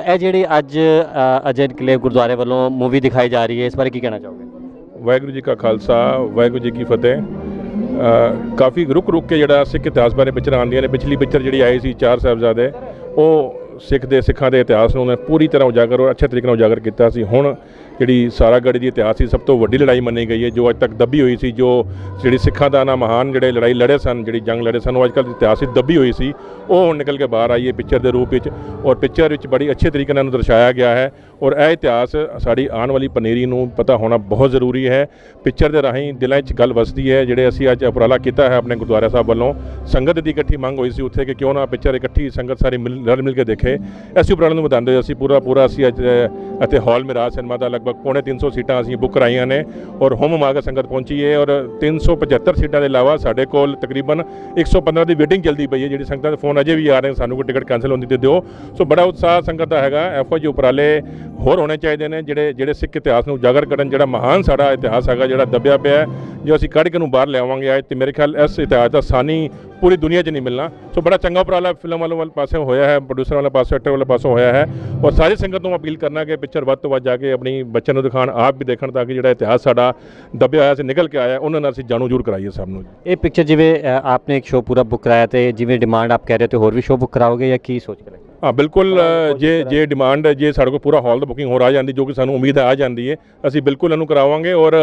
ਇਹ ਜਿਹੜੀ ਅੱਜ ਅਜੇ ਅਜੈ ਇਨਕਲੇਵ ਗੁਰਦੁਆਰੇ ਵੱਲੋਂ ਮੂਵੀ ਦਿਖਾਈ ਜਾ ਰਹੀ ਹੈ, ਇਸ ਬਾਰੇ ਕੀ ਕਹਿਣਾ ਚਾਹੋਗੇ? ਵਾਹਿਗੁਰੂ ਜੀ ਕਾ ਖਾਲਸਾ, ਵਾਹਿਗੁਰੂ ਜੀ ਕੀ ਫਤਿਹ। ਕਾਫੀ ਰੁਕ ਰੁਕ ਕੇ ਜਿਹੜਾ ਸਿੱਖ ਇਤਿਹਾਸ ਬਾਰੇ ਪਿਕਚਰਾਂ ਆਉਂਦੀਆਂ ਨੇ, ਪਿਛਲੀ ਪਿਕਚਰ ਜਿਹੜੀ ਆਈ ਸੀ ਚਾਰ ਸਾਹਿਬਜ਼ਾਦੇ, ਉਹ ਸਿੱਖ ਦੇ ਸਿੱਖਾਂ ਦੇ ਇਤਿਹਾਸ ਨੂੰ ਉਹਨੇ ਪੂਰੀ ਤਰ੍ਹਾਂ ਉਜਾਗਰ ਔਰ ਅੱਛੇ ਤਰੀਕੇ ਨਾਲ ਉਜਾਗਰ ਕੀਤਾ ਸੀ। ਹੁਣ ਜਿਹੜੀ ਸਾਰਾਗੜ੍ਹ ਦੀ ਇਤਿਹਾਸ ਸੀ ਸਭ ਤੋਂ ਵੱਡੀ ਲੜਾਈ ਮੰਨੀ ਗਈ ਹੈ ਜੋ ਅੱਜ ਤੱਕ ਦੱਬੀ ਹੋਈ ਸੀ ਜੋ ਜਿਹੜੀ ਸਿੱਖਾਂ ਦਾ ਨਾ ਮਹਾਨ ਜਿਹੜੇ ਲੜਾਈ ਲੜੇ ਸਨ ਜਿਹੜੀ ਜੰਗ ਲੜੇ ਸਨ ਉਹ ਅੱਜ ਕੱਲ੍ਹ ਇਤਿਹਾਸ ਵਿੱਚ ਦੱਬੀ ਹੋਈ ਸੀ ਉਹ ਹੁਣ ਨਿਕਲ ਕੇ ਬਾਹਰ ਆਈ ਹੈ ਪਿਕਚਰ ਦੇ ਰੂਪ ਵਿੱਚ ਔਰ ਪਿਕਚਰ ਵਿੱਚ ਬੜੀ ਅੱਛੇ ਤਰੀਕੇ ਨਾਲ ਦਰਸਾਇਆ ਗਿਆ ਹੈ ਔਰ ਇਹ ਇਤਿਹਾਸ ਸਾਡੀ ਆਉਣ ਵਾਲੀ ਪਨੀਰੀ ਨੂੰ ਪਤਾ ਹੋਣਾ ਬਹੁਤ ਜ਼ਰੂਰੀ ਹੈ। ਪਿਕਚਰ ਦੇ ਰਾਹੀਂ ਦਿਲਾਂ 'ਚ ਗੱਲ ਵਸਦੀ ਹੈ ਜਿਹੜੇ ਅਸੀਂ ਅੱਜ ਉਪਰਾਲਾ ਕੀਤਾ ਹੈ ਆਪਣੇ ਗੁਰਦੁਆਰਾ ਸਾਹਿਬ ਵੱਲੋਂ ਸੰਗਤ ਦੀ ਇਕੱਠੀ ਮੰਗ ਹੋਈ ਸੀ ਉੱਥੇ ਕਿ ਕਿਉਂ ਨਾ ਪਿਕਚਰ ਇਕੱਠੀ ਸੰਗਤ ਸਾਰੇ ਮਿਲ ਰਲ ਮਿਲ ਕੇ ਦੇਖੇ। ਅਸੀਂ ਉਪਰਾਲੇ ਨੂੰ ਵਧਾਉਂਦੇ ਅਸੀਂ ਪੂਰਾ ਪੂਰਾ ਅਸੀਂ ਅੱਜ ਅ, ਅਤੇ ਹਾਲ ਮਿਰਾਜ ਸਿਨੇਮਾ ਦਾ ਲਗਭਗ ਪੌਣੇ 300 ਸੀਟਾਂ ਅਸੀਂ ਬੁੱਕ ਕਰਾਈਆਂ ਨੇ ਔਰ ਹੁਮ ਮਾ ਕੇ ਸੰਗਤ ਪਹੁੰਚੀ ਹੈ ਔਰ 375 ਸੀਟਾਂ ਦੇ ਇਲਾਵਾ ਸਾਡੇ ਕੋਲ ਤਕਰੀਬਨ 115 ਦੀ ਵੇਟਿੰਗ ਚੱਲਦੀ ਪਈ ਹੈ ਜਿਹੜੀ ਸੰਗਤਾਂ ਦੇ ਫੋਨ ਅਜੇ ਵੀ ਆ ਰਹੇ ਸਾਨੂੰ ਕੋਈ ਟਿਕਟ ਕੈਂਸਲ ਹੁੰਦੀ ਤੇ ਦਿਓ। ਸੋ ਬੜਾ ਉਤਸ਼ਾਹ ਸੰਗਤ ਦਾ ਹੈਗਾ ਇਹੋ ਜਿਹੇ ਉਪਰਾਲੇ ਹੋਰ ਹੋਣੇ ਚਾਹੀਦੇ ਨੇ, ਜਿਹੜੇ ਜਿਹੜੇ ਸਿੱਖ ਇਤਿਹਾਸ ਨੂੰ ਉਜਾਗਰ ਕਰਨ, ਜਿਹੜਾ ਮਹਾਨ ਸਾਡਾ ਇਤਿਹਾਸ ਹੈਗਾ, ਜਿਹੜਾ ਦੱਬਿਆ ਪਿਆ ਜੋ ਅਸੀਂ ਕੱਢ ਕੇ ਨੂੰ ਬਾਹਰ ਲਿਆਵਾਂਗੇ ਅੱਜ ਤੇ ਮੇਰੇ ਖਿਆਲ ਇਸ ਇਤਿਹਾਸ ਦਾ ਸਾਨੀ ਪੂਰੀ ਦੁਨੀਆ 'ਚ ਨਹੀਂ ਮਿਲਣਾ। ਸੋ ਬੜਾ ਚੰਗਾ ਉਪਰਾਲਾ ਫਿਲਮ ਵਾਲੇ ਵੱਲ ਪਾਸੇ ਹੋਇਆ ਹੈ ਪ੍ਰੋਡਿਊਸਰ ਵਾਲੇ ਪਾਸੇ ਐਕਟਰ ਵਾਲੇ ਪਾਸੋਂ ਹੋਇਆ ਹੈ ਔਰ ਸਾਰੀ ਸੰਗਤ ਨੂੰ ਅਪੀਲ ਕਰਨਾ ਕਿ ਪਿਕਚਰ ਵੱਧ ਤੋਂ ਵੱਧ ਜਾ ਕੇ ਆਪਣੀ ਬੱਚਿਆਂ ਨੂੰ ਦਿਖਾਣ ਆਪ ਵੀ ਦੇਖਣ ਤਾਂ ਕਿ ਜਿਹੜਾ ਇਤਿਹਾਸ ਸਾਡਾ ਦੱਬਿਆ ਹੋਇਆ ਸੀ ਨਿਕਲ ਕੇ ਆਇਆ ਉਹਨਾਂ ਨਾਲ ਅਸੀਂ ਜਾਣੂ ਜ਼ਰੂਰ ਕਰਾਈਏ ਸਭ ਨੂੰ ਇਹ ਪਿਕਚਰ ਜਿਵੇਂ ਅ, ਆਪਨੇ ਇੱਕ ਸ਼ੋਅ ਪੂਰਾ ਬੁੱਕ ਕਰਾਇਆ ਤੇ ਜਿਵੇਂ ਡਿਮਾਂਡ ਆਪ ਕਹਿ ਰਹੇ ਹੋ ਤੇ ਹੋਰ ਵੀ ਸ਼ੋਅ ਬੁੱਕ ਕਰਾਓਗੇ ਜਾਂ ਕੀ ਸੋਚ ਕੇ ਹਾਂ ਬਿਲਕੁਲ ਜੇ ਜੇ ਡਿਮਾਂਡ ਜੇ ਸਾਡੇ ਕੋਲ ਪੂਰਾ ਹਾਲ ਦਾ ਬੁਕਿੰਗ ਹੋ ਆ ਜਾਂਦੀ ਜੋ ਕਿ ਸਾਨੂੰ ਉਮੀਦ ਆ ਜਾਂਦੀ ਹੈ ਅਸੀਂ ਬਿਲਕੁਲ ਇਹਨੂੰ ਕਰਾਵਾਂਗੇ ਔਰ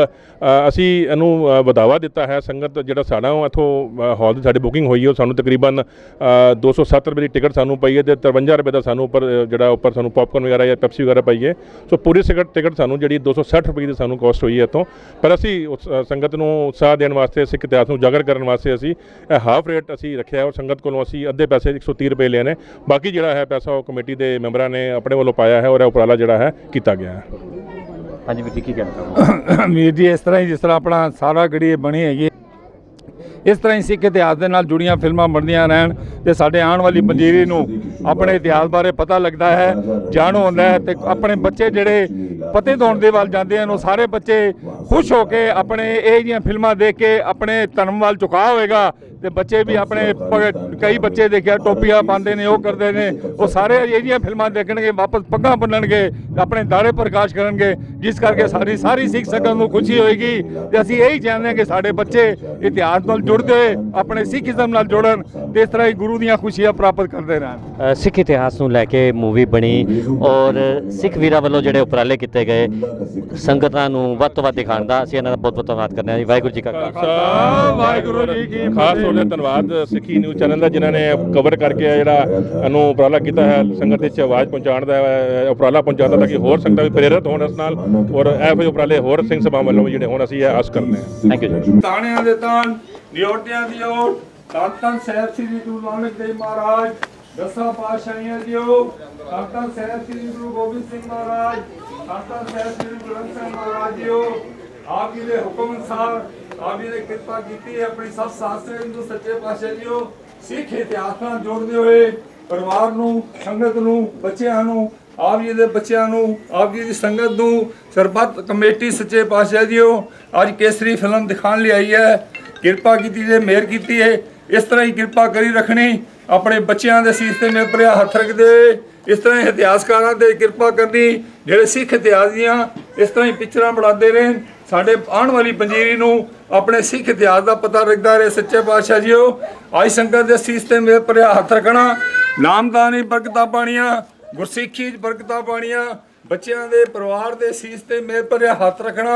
ਅਸੀਂ ਇਹਨੂੰ ਵਧਾਵਾ ਦਿੱਤਾ ਹੈ ਸੰਗਤ ਜਿਹੜਾ ਸਾਡਾ ਉਹ ਇੱਥੋਂ ਹਾਲ ਦੀ ਸਾਡੀ ਬੁਕਿੰਗ ਹੋਈ ਹੈ ਉਹ ਸਾਨੂੰ ਤਕਰੀਬਨ ਅ, 207 ਰੁਪਏ ਦੀ ਟਿਕਟ ਸਾਨੂੰ ਪਈ ਹੈ ਤੇ 53 ਰੁਪਏ ਦਾ ਸਾਨੂੰ ਉੱਪਰ ਜਿਹੜਾ ਉੱਪਰ ਸਾਨੂੰ ਪੌਪਕਾਰਨ ਵਗੈਰਾ ਜਾਂ ਪੈਪਸੀ ਵਗੈਰਾ ਪਈ ਹੈ। ਸੋ ਪੂਰੀ ਟਿਕਟ ਟਿਕਟ ਸਾਨੂੰ ਜਿਹੜੀ 260 ਰੁਪਏ ਦੀ ਸਾਨੂੰ ਕਾਸਟ ਹੋਈ ਹੈ ਇੱਥੋਂ। ਪਰ ਅਸੀਂ ਉਸ, ਸੰਗਤ ਨੂੰ ਉਤਸ਼ਾਹ ਦੇਣ ਵਾਸਤੇ ਸਿੱਖ ਇਤਿਹਾਸ ਨੂੰ ਉਜਾਗਰ ਕਰਨ ਵਾਸਤੇ ਅਸੀਂ ਇਹ ਹਾਫ ਰੇਟ ਅਸੀਂ ਰੱਖਿਆ ਔਰ ਸੰਗਤ ਕੋਲੋਂ ਅਸੀਂ ਅੱਧੇ ਪੈਸੇ 130 ਰੁਪਏ ਨੇ। ਬਾਕੀ ਜਿਹੜਾ ਹੈ ਪੈਸਾ ਉਹ ਕਮੇਟੀ ਦੇ ਮੈਂਬਰਾਂ ਨੇ ਆਪਣੇ ਵੱਲੋਂ ਪਾਇਆ ਹੈ ਔਰ ਇਹ ਉਪਰਾਲਾ ਜਿਹੜਾ ਹੈ ਕੀਤਾ ਗਿਆ ਹੈ। ਹਾਂਜੀ ਵੀਰ ਜੀ ਕੀ ਕਹਿਣਾ ਚਾਹੋਗੇ? ਵੀਰ ਜੀ ਇਸ ਤਰ੍ਹਾਂ ਹੀ ਜਿਸ ਤਰ੍ਹਾਂ ਆਪਣਾ ਸਾਰਾ ਗੜੀ ਬਣੀ ਹੈਗੀ ਇਸ ਤਰ੍ਹਾਂ ਹੀ ਸਿੱਖ ਇਤਿਹਾਸ ਦੇ ਨਾਲ ਜੁੜੀਆਂ ਫਿਲਮਾਂ ਬਣਦੀਆਂ ਰਹਿਣ ਤੇ ਸਾਡੇ ਆਉਣ ਵਾਲੀ ਪੰਜੀਰੀ ਨੂੰ ਆਪਣੇ ਇਤਿਹਾਸ ਬਾਰੇ ਪਤਾ ਲੱਗਦਾ ਹੈ, ਜਾਣੂ ਹੁੰਦਾ ਹੈ ਤੇ ਆਪਣੇ ਬੱਚੇ ਜਿਹੜੇ ਪਤੇ ਦੋਣ ਦੇ ਵੱਲ ਜਾਂਦੇ ਹਨ, ਉਹ ਸਾਰੇ ਬੱਚੇ ਖੁਸ਼ ਹੋ ਕੇ ਆਪਣੇ ਇਹ ਜਿਹੀਆਂ ਫਿਲਮਾਂ ਦੇਖ ਕੇ ਆਪਣੇ ਧਰਮ ਵੱਲ ਝੁਕਾਅ ਹੋਏਗਾ ਤੇ ਬੱਚੇ ਵੀ ਆਪਣੇ ਕਈ ਬੱਚੇ ਦੇਖਿਆ, ਟੋਪੀਆਂ ਪਾਉਂਦੇ ਨੇ, ਉਹ ਕਰਦੇ ਨੇ, ਉਹ ਸਾਰੇ ਇਹ ਜਿਹੀਆਂ ਫਿਲਮਾਂ ਦੇਖਣਗੇ, ਵਾਪਸ ਪੱਗਾਂ ਬੰਨਣਗੇ, ਆਪਣੇ ਦਾੜੇ ਪ੍ਰਕਾਸ਼ ਕਰਨਗੇ, ਜਿਸ ਕਰਕੇ ਸਾਡੀ ਸਾਰੀ ਸਿੱਖ ਸੰਗਤ ਨੂੰ ਖੁਸ਼ੀ ਹੋਏਗੀ ਤੇ ਅਸੀਂ ਇਹੀ ਚਾਹੁੰਦੇ ਹਾਂ ਕਿ ਸਾਡੇ ਬੱਚੇ ਇਤਿਹਾਸ ਨਾਲ ਜੁੜਦੇ ਹੋਏ ਆਪਣੇ ਸਿੱਖੀਜ਼ਮ ਨਾਲ ਜੁੜਨ ਤੇ ਇਸ ਤਰ੍ਹਾਂ ਹੀ ਗੁਰੂ ਦੀਆਂ ਖੁਸ਼ੀਆਂ ਪ੍ਰਾਪਤ ਕਰਦੇ ਰਹਿਣ। ਸਿੱਖ ਇਤਿਹਾਸ ਨੂੰ ਲੈ ਕੇ ਮੂਵੀ ਬਣੀ ਔਰ ਸਿੱਖ ਵੀਰਾਂ ਵੱਲੋਂ ਜਿਹੜੇ ਉਪਰਾਲੇ ਕੀਤੇ ਗਏ ਸੰਗਤਾਂ ਨੂੰ ਵੱਧ ਤੋਂ ਵੱਧ ਦਿਖਾਉਣ ਦਾ ਅਸੀਂ ਇਹਨਾਂ ਦਾ ਬਹੁਤ ਬਹੁਤ ਧੰਨਵਾਦ ਕਰਦੇ ਹਾਂ ਜੀ। ਵਾਹਿਗੁਰੂ ਜੀ ਕਾ ਖਾਲਸਾ। ਵਾਹਿਗੁਰੂ ਜੀ ਕੀ ਖਾਸ ਤੌਰ ਤੇ ਧੰਨਵਾਦ ਸਿੱਖੀ ਨਿਊਜ਼ ਚੈਨਲ ਦਾ ਜਿਨ੍ਹਾਂ ਨੇ ਕਵਰ ਕਰਕੇ ਜਿਹੜਾ ਇਹਨੂੰ ਉਪਰਾਲਾ ਕੀਤਾ ਹੈ ਸੰਗਤ ਵਿੱਚ ਆਵਾਜ਼ ਪਹੁੰਚਾਉਣ ਦਾ ਉਪਰਾਲਾ ਪਹੁੰਚਾਉਣ ਦਾ ਤਾਂ ਕਿ ਹੋਰ ਸੰਗਤਾਂ ਵੀ ਪ੍ਰੇਰਿਤ ਹੋਣ ਇਸ ਨਾਲ ਔਰ ਇਹੋ ਜਿਹੇ ਉਪਰਾਲੇ ਹੋਰ ਸਿੰਘ ਸਭਾ ਵੱਲੋਂ ਵੀ ਜਿਹੜੇ ਹੁਣ ਅਸੀਂ ਇਹ ਆਸ ਕਰਨੇ ਹਾਂ। ਥੈਂਕ ਯੂ ਜੀ। ਤਾਣਿਆਂ ਦੇ ਤਾਣ ਨਿਉਟਿਆਂ ਦੀ ਓਟ ਧੰਨ ਧੰਨ ਸਾਹਿਬ ਸ੍ਰੀ ਗੁਰੂ ਨਾਨਕ ਦੇਵ ਮਹਾਰਾਜ। ਦਸਾਂ ਪਾਤਸ਼ਾਹੀਆਂ ਦੀ ਓਟ ਧੰਨ ਸ੍ਰੀ ਗੁਰੂ ਗੋਬਿੰਦ ਸਿੰਘ ਮਹਾਰਾਜ ਧੰਨ ਧੰਨ ਸ੍ਰੀ ਗੁਰੂ ਗ੍ਰੰਥ ਸਾਹਿਬ ਮਹਾਰਾਜ ਜੀ ਆਪ ਜੀ ਦੇ ਹੁਕਮ ਅਨੁਸਾਰ, ਆਪ ਜੀ ਨੇ ਕਿਰਪਾ ਕੀਤੀ ਹੈ, ਆਪਣੀ ਸਭ ਸਾਸਤ੍ਰ ਹਿੰਦੂ ਸੱਚੇ ਪਾਤਸ਼ਾਹ ਜੀ ਸਿੱਖ ਇਤਿਹਾਸ ਨਾਲ ਜੋੜਦੇ ਹੋਏ ਪਰਿਵਾਰ ਨੂੰ, ਸੰਗਤ ਨੂੰ, ਬੱਚਿਆਂ ਨੂੰ, ਆਪ ਜੀ ਦੇ ਬੱਚਿਆਂ ਨੂੰ, ਆਪ ਜੀ ਦੀ ਸੰਗਤ ਨੂੰ ਸਰਬੱਤ ਕਮੇਟੀ ਸੱਚੇ ਪਾਤਸ਼ਾਹ ਜੀਓ ਅੱਜ ਕੇਸਰੀ ਫਿਲਮ ਦਿਖਾਉਣ ਲਈ ਆਈ ਹੈ। ਕਿਰਪਾ ਕੀਤੀ ਜੇ, ਮਿਹਰ ਕੀਤੀ ਹੈ। ਇਸ ਤਰ੍ਹਾਂ ਹੀ ਕਿਰਪਾ ਕਰੀ ਰੱਖਣੀ, ਆਪਣੇ ਬੱਚਿਆਂ ਦੇ ਸੀਸ ਤੇ ਮੇਰੇ ਹੱਥ ਰੱਖਦੇ ਹੋਏ ਇਸ ਤਰ੍ਹਾਂ ਹੀ ਇਤਿਹਾਸਕਾਰਾਂ ਤੇ ਕਿਰਪਾ ਕਰਨੀ, ਜਿਹੜੇ ਸਿੱਖ ਇਤਿਹਾਸ ਦੀਆਂ ਇਸ ਤਰ੍ਹਾਂ ਹੀ ਪਿਕਚਰਾਂ ਬਣਾਉਂਦੇ ਰਹੇ ਸਾਡੇ ਆਉਣ ਵਾਲੀ ਪੰਜੀਰੀ ਨੂੰ ਆਪਣੇ ਸਿੱਖ ਇਤਿਹਾਸ ਦਾ ਪਤਾ ਰੱਖਦਾ ਰਹੇ, ਸੱਚੇ ਪਾਤਸ਼ਾਹ ਜੀਓ। ਆਈ ਸੰਗਤ ਦੇ ਸੀਸ ਤੇ ਮੇਰੇ ਹੱਥ ਰੱਖਣਾ, ਨਾਮਦਾਨੀ ਬਰਕਤਾਂ ਪਾਣੀਆਂ ਗੁਰਸਿੱਖੀ 'ਚ ਬਰਕਤਾਂ ਪਾਣੀਆਂ ਬੱਚਿਆਂ ਦੇ ਪਰਿਵਾਰ ਦੇ ਸੀਸ ਤੇ ਮੇਰੇ ਭਰਿਆ ਹੱਥ ਰੱਖਣਾ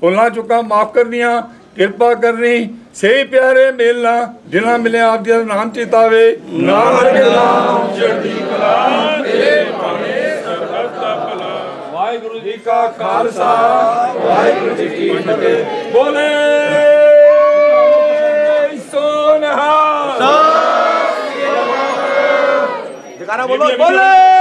ਭੁੱਲਾਂ ਚੁੱਕਾਂ ਮਾਫ ਕਰਨੀਆਂ ਕਿਰਪਾ ਕਰਨੀ। ਸਹੀ ਪਿਆਰੇ ਮੇਲਣਾ ਜਿਨ੍ਹਾਂ ਮਿਲਿਆ ਆਪ ਜੀ ਦਾ ਨਾਮ ਚੇਤਾਵੇ। ਨਾਮ ਚੜ੍ਹਦੀ ਕਲਾ ਤੇਰੇ ਭਾਣੇ ਸਰਬੱਤ ਦਾ ਭਲਾ। ਵਾਹਿਗੁਰੂ ਜੀ ਕਾ ਖਾਲਸਾ ਵਾਹਿਗੁਰੂ ਜੀ ਕੀ ਫਤਿਹ। ਬੋਲੇ ਸੋਨਹਾ ਜਗਾਰਾ ਬੋਲੋ। ਬੋਲੇ